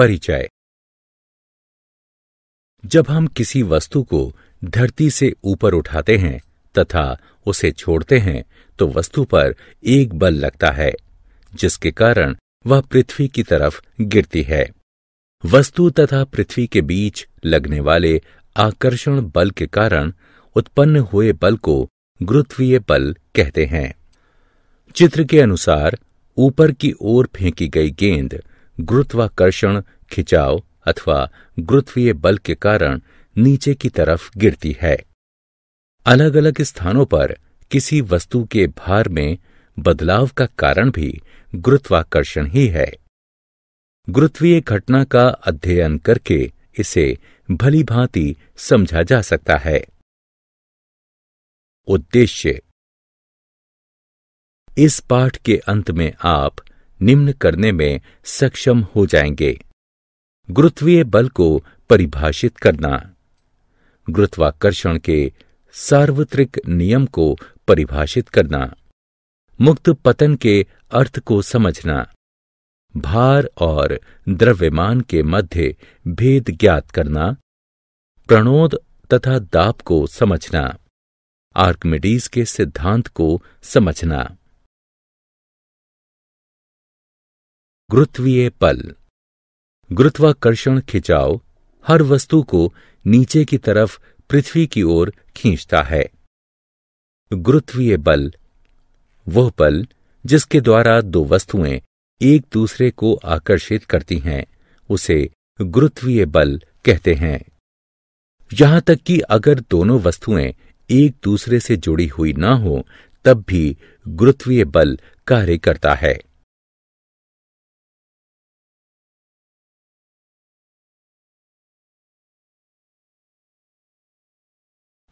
परिचय। जब हम किसी वस्तु को धरती से ऊपर उठाते हैं तथा उसे छोड़ते हैं तो वस्तु पर एक बल लगता है, जिसके कारण वह पृथ्वी की तरफ़ गिरती है। वस्तु तथा पृथ्वी के बीच लगने वाले आकर्षण बल के कारण उत्पन्न हुए बल को गुरुत्वीय बल कहते हैं। चित्र के अनुसार ऊपर की ओर फेंकी गई गेंद गुरुत्वाकर्षण खिंचाव अथवा गुरुत्वीय बल के कारण नीचे की तरफ़ गिरती है। अलग अलग स्थानों पर किसी वस्तु के भार में बदलाव का कारण भी गुरुत्वाकर्षण ही है। गुरुत्वीय घटना का अध्ययन करके इसे भली भांति समझा जा सकता है। उद्देश्य। इस पाठ के अंत में आप निम्न करने में सक्षम हो जाएँगे। गुरुत्वीय बल को परिभाषित करना। गुरुत्वाकर्षण के सार्वत्रिक नियम को परिभाषित करना। मुक्त पतन के अर्थ को समझना। भार और द्रव्यमान के मध्य भेद ज्ञात करना। प्रणोद तथा दाप को समझना। आर्कमिडीज के सिद्धांत को समझना। गुरुत्वीय पल। गुरुत्वाकर्षण खिंचाव हर वस्तु को नीचे की तरफ़ पृथ्वी की ओर खींचता है। गुरुत्वीय बल, वह बल जिसके द्वारा दो वस्तुएँ एक दूसरे को आकर्षित करती हैं, उसे गुरुत्वीय बल कहते हैं। यहाँ तक कि अगर दोनों वस्तुएँ एक दूसरे से जुड़ी हुई ना हो, तब भी गुरुत्वीय बल कार्य करता है।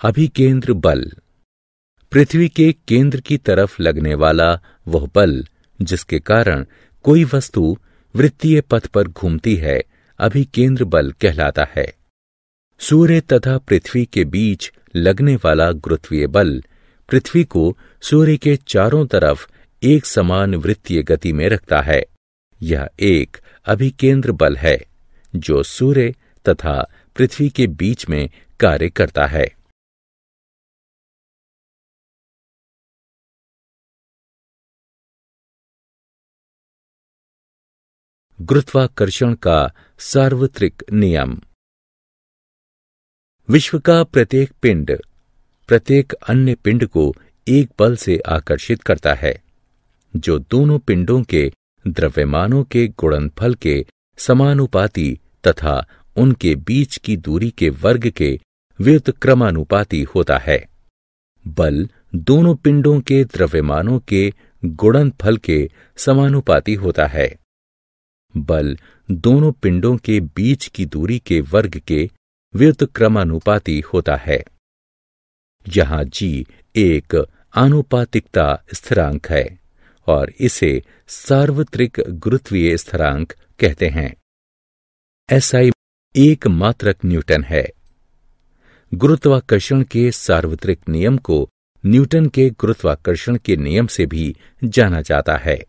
अभिकेंद्र बल। पृथ्वी के केंद्र की तरफ़ लगने वाला वह बल, जिसके कारण कोई वस्तु वृत्तीय पथ पर घूमती है, अभिकेंद्र बल कहलाता है। सूर्य तथा पृथ्वी के बीच लगने वाला गुरुत्वीय बल, पृथ्वी को सूर्य के चारों तरफ़ एक समान वृत्तीय गति में रखता है। यह एक अभिकेंद्र बल है, जो सूर्य तथा पृथ्वी के बीच में कार्य करता है। गुरुत्वाकर्षण का सार्वत्रिक नियम। विश्व का प्रत्येक पिंड, प्रत्येक अन्य पिंड को एक बल से आकर्षित करता है, जो दोनों पिंडों के द्रव्यमानों के गुणनफल के समानुपाती तथा उनके बीच की दूरी के वर्ग के व्युत व्युतक्रमानुपाती होता है। बल दोनों पिंडों के द्रव्यमानों के गुणनफल के समानुपाती होता है। बल दोनों पिंडों के बीच की दूरी के वर्ग के व्युतक्रमानुपाती होता है। यहाँ जी एक आनुपातिकता स्थिरांक है और इसे सार्वत्रिक गुरुत्वीय स्थिरांक कहते हैं। एसआई एक मात्रक न्यूटन है। गुरुत्वाकर्षण के सार्वत्रिक नियम को न्यूटन के गुरुत्वाकर्षण के नियम से भी जाना जाता है।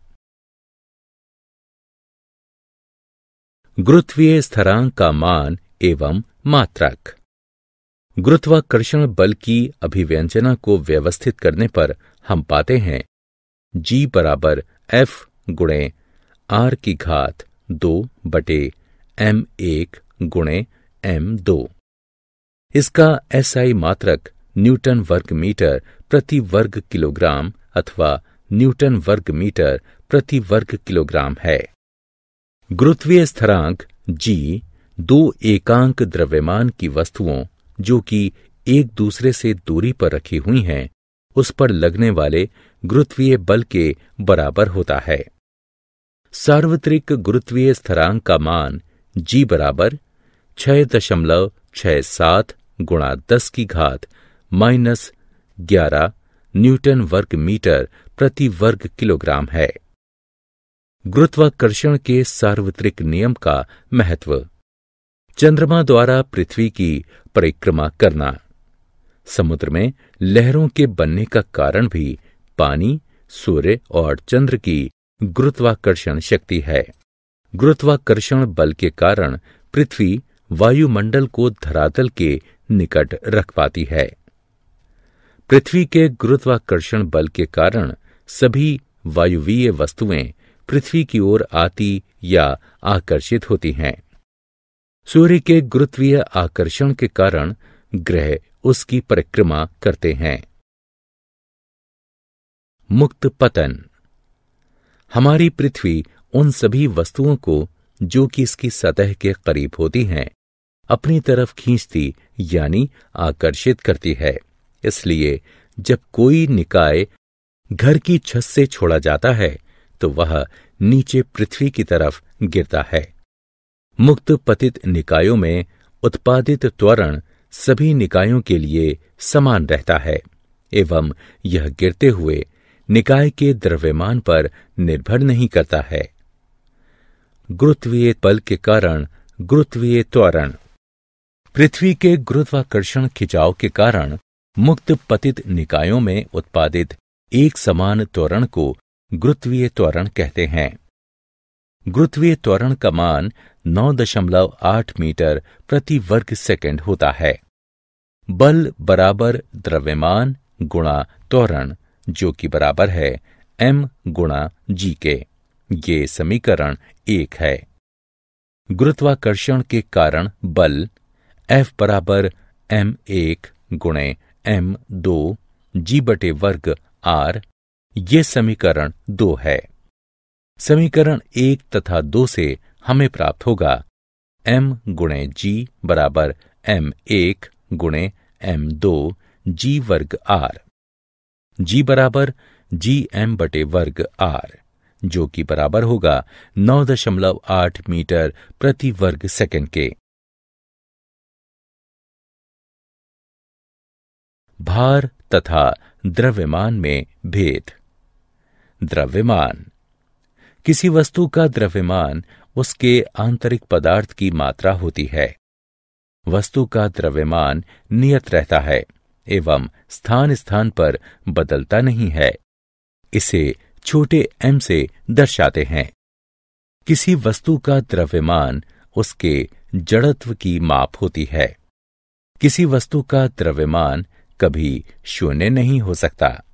गुरुत्वीय स्थिरांक का मान एवं मात्रक। गुरुत्वाकर्षण बल की अभिव्यंजना को व्यवस्थित करने पर हम पाते हैं जी बराबर एफ़ गुणे आर की घात दो बटे एम एक गुणे एम दो। इसका एसआई मात्रक न्यूटन वर्ग मीटर प्रति वर्ग किलोग्राम अथवा न्यूटन वर्ग मीटर प्रति वर्ग किलोग्राम है। गुरुत्वीय स्थिरांक जी दो एकांक द्रव्यमान की वस्तुओं, जो कि एक दूसरे से दूरी पर रखी हुई हैं, उस पर लगने वाले गुरुत्वीय बल के बराबर होता है। सार्वत्रिक गुरुत्वीय स्थिरांक का मान जी बराबर छह दशमलव छह सात गुणा दस की घात माइनस ग्यारह न्यूटन वर्ग मीटर प्रति वर्ग किलोग्राम है। गुरुत्वाकर्षण के सार्वत्रिक नियम का महत्व। चंद्रमा द्वारा पृथ्वी की परिक्रमा करना। समुद्र में लहरों के बनने का कारण भी पानी, सूर्य और चंद्र की गुरुत्वाकर्षण शक्ति है। गुरुत्वाकर्षण बल के कारण पृथ्वी वायुमंडल को धरातल के निकट रख पाती है। पृथ्वी के गुरुत्वाकर्षण बल के कारण सभी वायुवीय वस्तुएँ पृथ्वी की ओर आती या आकर्षित होती हैं। सूर्य के गुरुत्वीय आकर्षण के कारण ग्रह उसकी परिक्रमा करते हैं। मुक्त पतन। हमारी पृथ्वी उन सभी वस्तुओं को जो कि इसकी सतह के करीब होती हैं, अपनी तरफ़ खींचती यानी आकर्षित करती है। इसलिए जब कोई निकाय घर की छत से छोड़ा जाता है तो वह नीचे पृथ्वी की तरफ़ गिरता है। मुक्त पतित निकायों में उत्पादित त्वरण सभी निकायों के लिए समान रहता है, एवं यह गिरते हुए निकाय के द्रव्यमान पर निर्भर नहीं करता है। गुरुत्वीय बल के कारण गुरुत्वीय त्वरण। पृथ्वी के गुरुत्वाकर्षण खिंचाव के कारण मुक्त पतित निकायों में उत्पादित एक समान त्वरण को गुरुत्वीय त्वरण कहते हैं। गुरुत्वीय त्वरण का मान 9.8 मीटर प्रति वर्ग सेकंड होता है। बल बराबर द्रव्यमान गुणा त्वरण, जो कि बराबर है m गुणा जी के। ये समीकरण एक है। गुरुत्वाकर्षण के कारण बल F बराबर एम एक गुणे एम दो जी बटे वर्ग आर ये समीकरण दो है। समीकरण एक तथा दो से हमें प्राप्त होगा। M गुणे जी बराबर एम एक गुणे एम दो जी वर्ग आर जी बराबर जी एम बटे वर्ग आर जो कि बराबर होगा नौ दशमलव आठ मीटर प्रति वर्ग सेकंड के। भार तथा द्रव्यमान में भेद। द्रव्यमान। किसी वस्तु का द्रव्यमान उसके आंतरिक पदार्थ की मात्रा होती है। वस्तु का द्रव्यमान नियत रहता है एवं स्थान स्थान पर बदलता नहीं है। इसे छोटे एम से दर्शाते हैं। किसी वस्तु का द्रव्यमान उसके जड़त्व की माप होती है। किसी वस्तु का द्रव्यमान कभी शून्य नहीं हो सकता।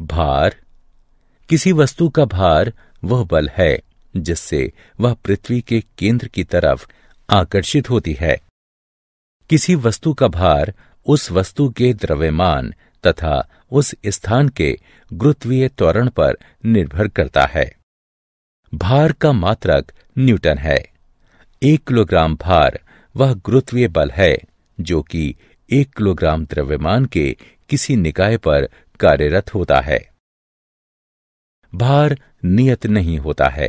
भार किसी वस्तु का भार वह बल है, जिससे वह पृथ्वी के केंद्र की तरफ़ आकर्षित होती है। किसी वस्तु का भार उस वस्तु के द्रव्यमान तथा उस स्थान के गुरुत्वीय त्वरण पर निर्भर करता है। भार का मात्रक न्यूटन है। एक किलोग्राम भार वह गुरुत्वीय बल है, जो कि एक किलोग्राम द्रव्यमान के किसी निकाय पर कार्यरत होता है। भार नियत नहीं होता है।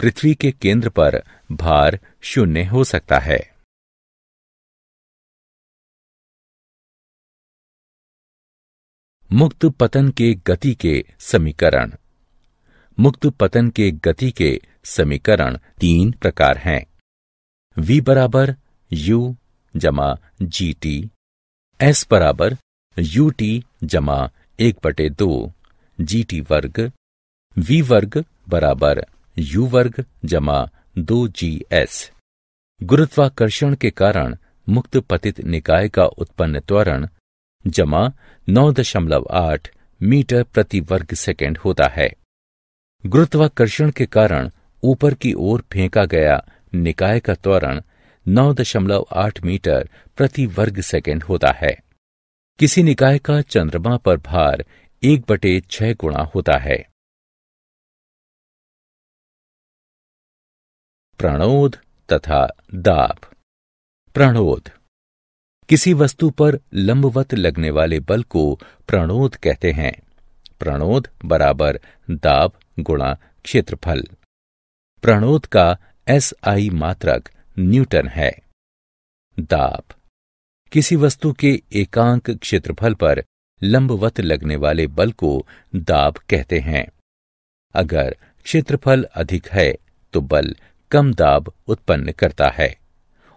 पृथ्वी के केंद्र पर भार शून्य हो सकता है। मुक्त पतन के गति के समीकरण। मुक्त पतन के गति के समीकरण तीन प्रकार हैं। V बराबर u जमा जी टी एस बराबर यू टी जमा एक बटे दो जी टी वर्ग v वर्ग बराबर u वर्ग जमा दो जी एस गुरुत्वाकर्षण के कारण मुक्त पतित निकाय का उत्पन्न त्वरण जमा नौ दशमलव आठ मीटर प्रति वर्ग सेकंड होता है। गुरुत्वाकर्षण के कारण ऊपर की ओर फेंका गया निकाय का त्वरण नौ दशमलव आठ मीटर प्रति वर्ग सेकेंड होता है। किसी निकाय का चंद्रमा पर भार एक बटे छह गुणा होता है। प्रणोद तथा दाब प्रणोद। किसी वस्तु पर लंबवत लगने वाले बल को प्रणोद कहते हैं। प्रणोद बराबर दाब गुणा क्षेत्रफल। प्रणोद का एस आई मात्रक न्यूटन है। दाब किसी वस्तु के एकांक क्षेत्रफल पर लंबवत लगने वाले बल को दाब कहते हैं। अगर क्षेत्रफल अधिक है तो बल कम दाब उत्पन्न करता है।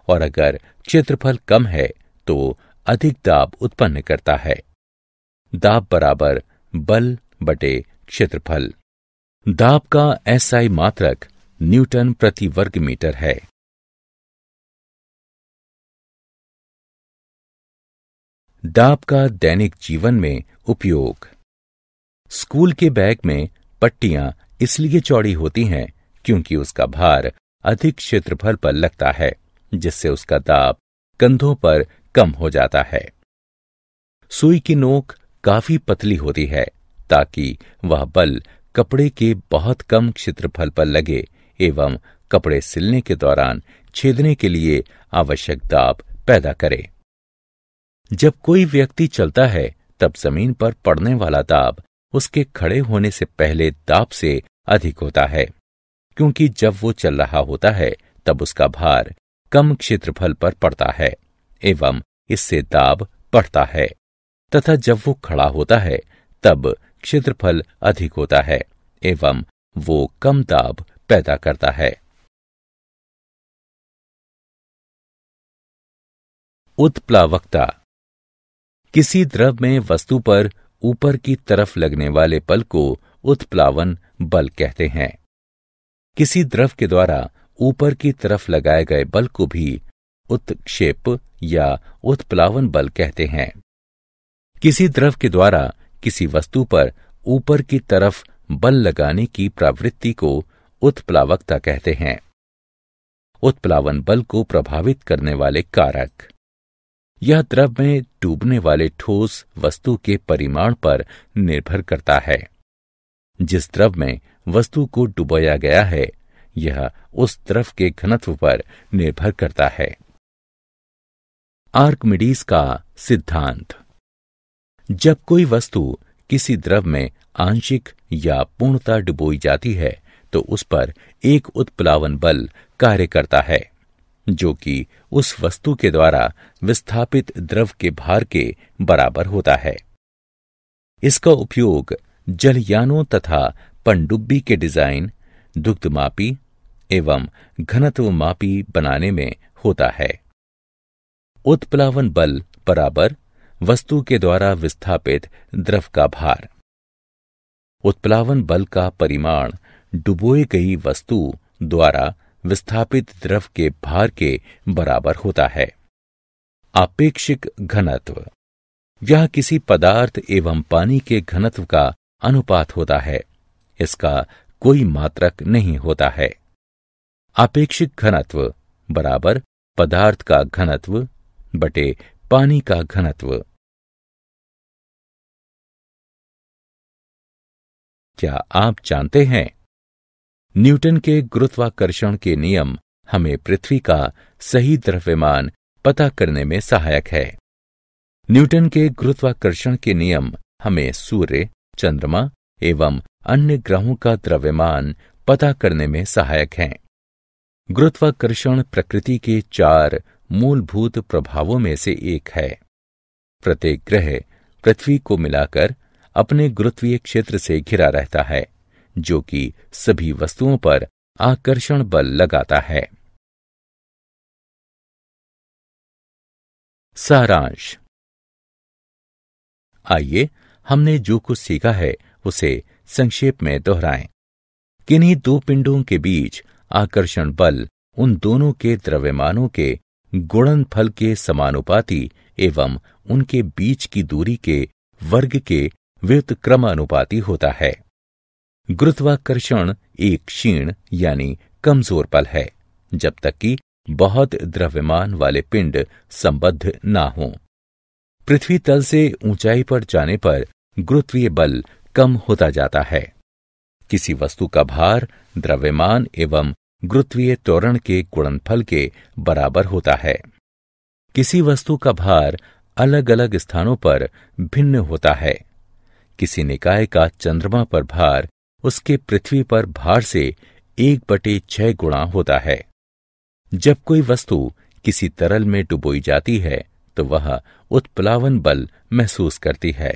और अगर क्षेत्रफल कम है तो अधिक दाब उत्पन्न करता है। दाब बराबर बल बटे क्षेत्रफल। दाब का एसआई मात्रक न्यूटन प्रति वर्ग मीटर है। दाब का दैनिक जीवन में उपयोग। स्कूल के बैग में पट्टियाँ इसलिए चौड़ी होती हैं क्योंकि उसका भार अधिक क्षेत्रफल पर लगता है, जिससे उसका दाब कंधों पर कम हो जाता है। सुई की नोक काफ़ी पतली होती है, ताकि वह बल कपड़े के बहुत कम क्षेत्रफल पर लगे एवं कपड़े सिलने के दौरान छेदने के लिए आवश्यक दाब पैदा करे। जब कोई व्यक्ति चलता है, तब ज़मीन पर पड़ने वाला दाब उसके खड़े होने से पहले दाब से अधिक होता है। क्योंकि जब वो चल रहा होता है, तब उसका भार कम क्षेत्रफल पर पड़ता है, एवं इससे दाब बढ़ता है। तथा जब वो खड़ा होता है, तब क्षेत्रफल अधिक होता है, एवं वो कम दाब पैदा करता है। उत्प्लावकता। किसी द्रव में वस्तु पर ऊपर की तरफ़ लगने वाले बल को उत्प्लावन बल कहते हैं। किसी द्रव के द्वारा ऊपर की तरफ़ लगाए गए बल को भी उत्क्षेप या उत्प्लावन बल कहते हैं। किसी द्रव के द्वारा किसी वस्तु पर ऊपर की तरफ़ बल लगाने की प्रवृत्ति को उत्प्लावकता कहते हैं। उत्प्लावन बल को प्रभावित करने वाले कारक। यह द्रव में डूबने वाले ठोस वस्तु के परिमाण पर निर्भर करता है। जिस द्रव में वस्तु को डुबोया गया है। यह उस द्रव के घनत्व पर निर्भर करता है। आर्कमिडीज का सिद्धांत। जब कोई वस्तु किसी द्रव में आंशिक या पूर्णता डुबोई जाती है तो उस पर एक उत्प्लावन बल कार्य करता है, जो कि उस वस्तु के द्वारा विस्थापित द्रव के भार के बराबर होता है। इसका उपयोग जलयानों तथा पनडुब्बी के डिज़ाइन दुग्धमापी एवं घनत्व मापी बनाने में होता है। उत्प्लावन बल बराबर वस्तु के द्वारा विस्थापित द्रव का भार। उत्प्लावन बल का परिमाण डुबोई गई वस्तु द्वारा विस्थापित द्रव के भार के बराबर होता है। आपेक्षिक घनत्व। यह किसी पदार्थ एवं पानी के घनत्व का अनुपात होता है। इसका कोई मात्रक नहीं होता है। आपेक्षिक घनत्व बराबर पदार्थ का घनत्व बटे पानी का घनत्व। क्या आप जानते हैं? न्यूटन के गुरुत्वाकर्षण के नियम हमें पृथ्वी का सही द्रव्यमान पता करने में सहायक है। न्यूटन के गुरुत्वाकर्षण के नियम हमें सूर्य, चंद्रमा एवं अन्य ग्रहों का द्रव्यमान पता करने में सहायक हैं। गुरुत्वाकर्षण प्रकृति के चार मूलभूत प्रभावों में से एक है। प्रत्येक ग्रह पृथ्वी को मिलाकर अपने गुरुत्वीय क्षेत्र से घिरा रहता है, जो कि सभी वस्तुओं पर आकर्षण बल लगाता है। सारांश। आइए, हमने जो कुछ सीखा है, उसे संक्षेप में दोहराएँ। किन्हीं दो पिंडों के बीच आकर्षण बल उन दोनों के द्रव्यमानों के गुणनफल के समानुपाती एवं उनके बीच की दूरी के वर्ग के व्युतक्रमानुपाती होता है। गुरुत्वाकर्षण एक क्षीण यानी कमज़ोर पल है, जब तक कि बहुत द्रव्यमान वाले पिंड संबद्ध ना हो। पृथ्वी तल से ऊंचाई पर जाने पर गुरुत्वीय बल कम होता जाता है। किसी वस्तु का भार द्रव्यमान एवं गुरुत्वीय त्वरण के गुणनफल के बराबर होता है। किसी वस्तु का भार अलग अलग स्थानों पर भिन्न होता है। किसी निकाय का चंद्रमा पर भार उसके पृथ्वी पर भार से एक बटे छह गुणा होता है। जब कोई वस्तु किसी तरल में डुबोई जाती है तो वह उत्प्लावन बल महसूस करती है।